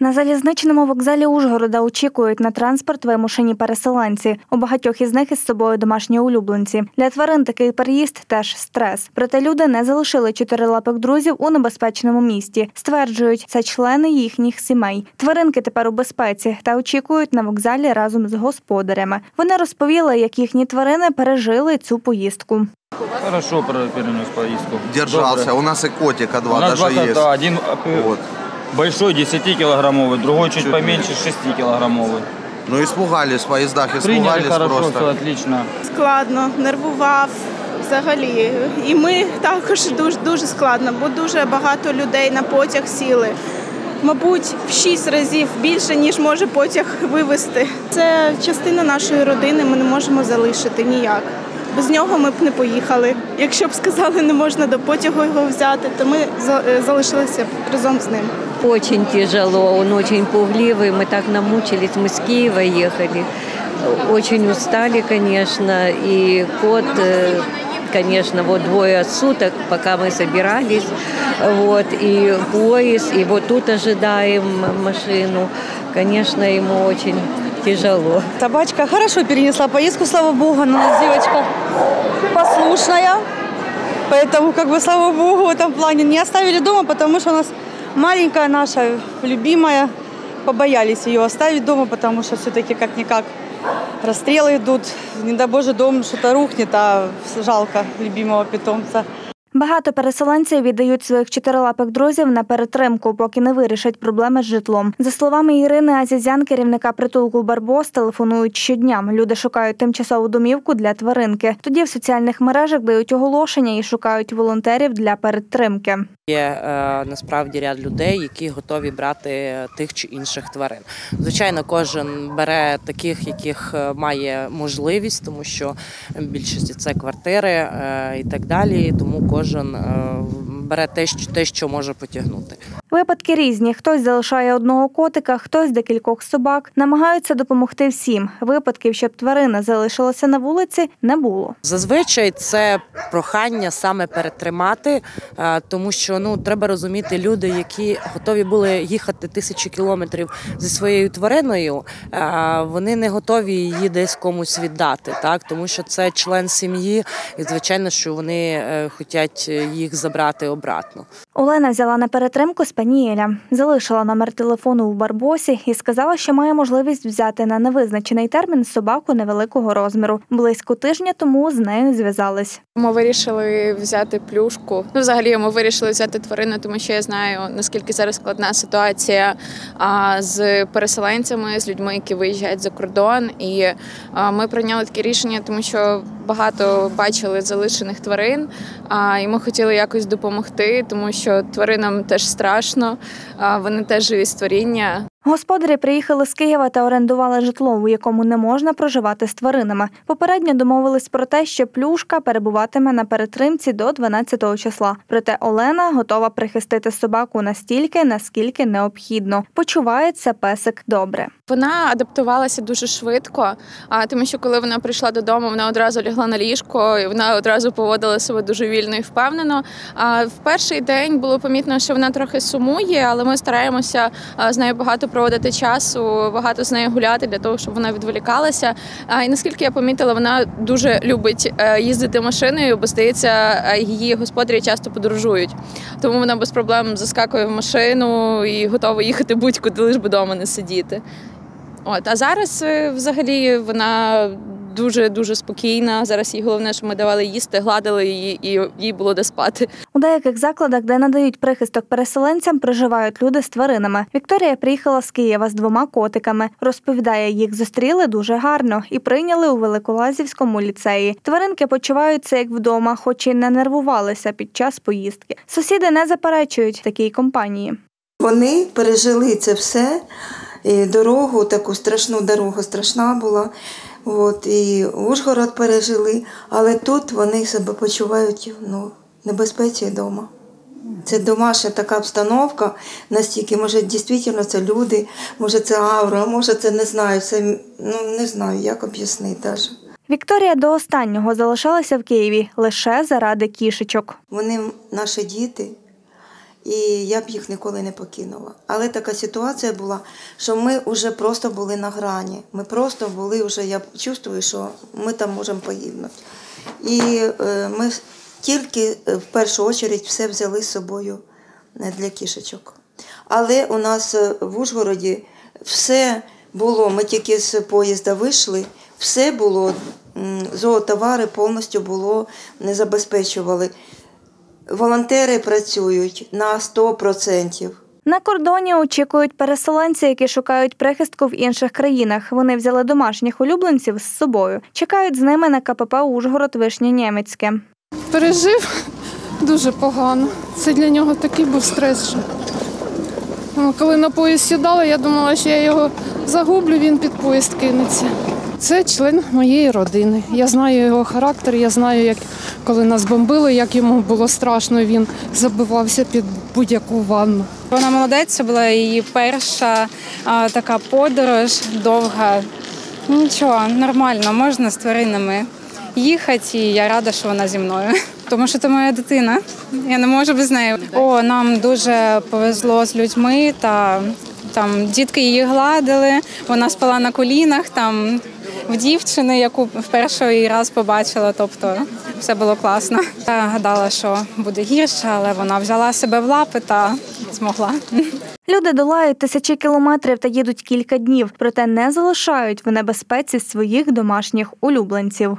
На залізничному вокзалі Ужгорода очікують на транспорт вимушені переселенці. У багатьох із них із собою домашні улюбленці. Для тварин такий переїзд теж стрес. Проте люди не залишили чотирилапих друзів у небезпечному місті. Стверджують, це члени їхніх сімей. Тваринки тепер у безпеці та очікують на вокзалі разом з господарями. Вони розповіли, як їхні тварини пережили цю поїздку. Хорошо про- перенес поездку. Держался. Добре. У нас и котика два У нас даже два есть. кота. Один Вот. Большой 10-килограммовый, другой чуть, Чуть поменьше 6-килограммовый. Ну испугались в поездах, Приняли испугались хорошо, все просто. отлично. складно, нервував взагалі. І ми також дуже дуже складно, бо дуже багато людей на потяг сіли. Мабуть, в шість разів більше, ніж може потяг вивезти. Це частина нашої родини, ми не можемо залишити ніяк. Без нього ми б не поїхали. Якщо б сказали, не можна до потягу його взяти, то ми за- е, залишилися разом з ним. Очень тяжело, он очень пугливый, мы так намучились, мы с Киева ехали. Очень устали, конечно, и кот, э, конечно, вот двое суток, пока мы собирались, вот, и поезд, и вот тут ожидаем машину. Конечно, ему очень тяжело. Собачка хорошо перенесла поездку, слава богу, она девочка послушная. Поэтому, как бы, слава богу, в этом плане не оставили дома, потому что у нас маленькая наша, любимая. Побоялись ее оставить дома, потому что все-таки как-никак расстрелы идут. Не дай боже, дом что-то рухнет, а жалко любимого питомца. Багато переселенців віддають своїх чотирилапих друзів на перетримку, поки не вирішать проблеми з житлом. За словами Ірини Азізян, керівника притулку Барбос, телефонують щодня. Люди шукають тимчасову домівку для тваринки. Тоді в соціальних мережах дають оголошення і шукають волонтерів для перетримки. Є е, насправді ряд людей, які готові брати тих чи інших тварин. Звичайно, кожен бере таких, яких е, має можливість, тому що більшість це квартири е, і так далі. Тому кожен бере те, що те, що може потягнути. Випадки різні. Хтось залишає одного котика, хтось декількох собак. Намагаються допомогти всім. Випадків, щоб тварина залишилася на вулиці, не було. Зазвичай це прохання саме перетримати, е, тому що ну треба розуміти, люди, які готові були їхати тисячі кілометрів зі своєю твариною, е, вони не готові її десь комусь віддати, так тому що це член сім'ї, і звичайно, що вони хочуть їх забрати обратно. Олена взяла на перетримку спанієля, залишила номер телефону в Барбосі і сказала, що має можливість взяти на невизначений термін собаку невеликого розміру. Близько тижня тому з нею зв'язались. Ми вирішили взяти плюшку. Ну, взагалі, ми вирішили взяти тварину, тому що я знаю наскільки зараз складна ситуація з переселенцями, з людьми, які виїжджають за кордон. І ми прийняли таке рішення, тому що багато бачили залишених тварин. А, і ми хотіли якось допомогти, тому що тваринам теж страшно, вони теж живі створіння. Господарі приїхали з Києва та орендували житло, у якому не можна проживати з тваринами. Попередньо домовились про те, що плюшка перебуватиме на перетримці до 12-го числа. Проте Олена готова прихистити собаку настільки, наскільки необхідно. Почувається песик добре. Вона адаптувалася дуже швидко, тому, що коли вона прийшла додому, вона одразу лягла на ліжко і вона одразу поводила себе дуже вільно і впевнено. В перший день було помітно, що вона трохи сумує, але ми стараємося з нею багато проводити часу, багато з нею гуляти для того, щоб вона відволікалася. А і наскільки я помітила, вона дуже любить е, їздити машиною, бо здається, е, її господарі часто подорожують. Тому вона без проблем заскакує в машину і готова їхати будь-куди, лиш би вдома не сидіти. От, а зараз е, взагалі вона дуже дуже спокійна. Зараз їй головне, що ми давали їсти, гладили її, і їй було де спати. У деяких закладах, де надають прихисток переселенцям, проживають люди з тваринами. Вікторія приїхала з Києва з двома котиками. Розповідає, їх зустріли дуже гарно і прийняли у Великолазівському ліцеї. Тваринки почуваються як вдома, хоч і не нервувалися під час поїздки. Сусіди не заперечують такій компанії. Вони пережили це все. І дорогу, таку страшну дорогу, страшна була. От, і Ужгород пережили, але тут вони себе почувають ну, в небезпеці вдома. Це домашня така обстановка, настільки, може, дійсно це люди, може це аура, може це не знаю, це ну не знаю, як об'яснити навіть. Вікторія до останнього залишалася в Києві лише заради кішечок. Вони наші діти, і я б їх ніколи не покинула. Але така ситуація була, що ми вже просто були на грані. Ми просто були вже, я чувствую, що ми там можемо погибнути. І е, ми тільки е, в першу чергу все взяли з собою е, для кішечок. Але у нас в Ужгороді все було, ми тільки з поїзда вийшли, все було, зоотовари повністю було, не забезпечували. Волонтери працюють на 100%. На кордоні очікують переселенці, які шукають прихистку в інших країнах. Вони взяли домашніх улюбленців з собою. Чекають з ними на КПП Ужгород Вишня Нємецьке. пережив дуже погано. Це для нього такий був стрес. Що... Коли на поїзд сідала, я думала, що я його загублю, він під поїзд кинеться. Це член моєї родини. Я знаю його характер, я знаю, як коли нас бомбили, як йому було страшно, він забивався під будь-яку ванну. Вона молодець, це була її перша а, така подорож довга. Нічого, нормально, можна з тваринами їхати, і я рада, що вона зі мною. Тому що це моя дитина. Я не можу без неї. О, нам дуже повезло з людьми та там дітки її гладили, вона спала на колінах там в дівчини, яку в перший раз побачила. Тобто все було класно. Я гадала, що буде гірше, але вона взяла себе в лапи та змогла. Люди долають тисячі кілометрів та їдуть кілька днів, проте не залишають в небезпеці своїх домашніх улюбленців.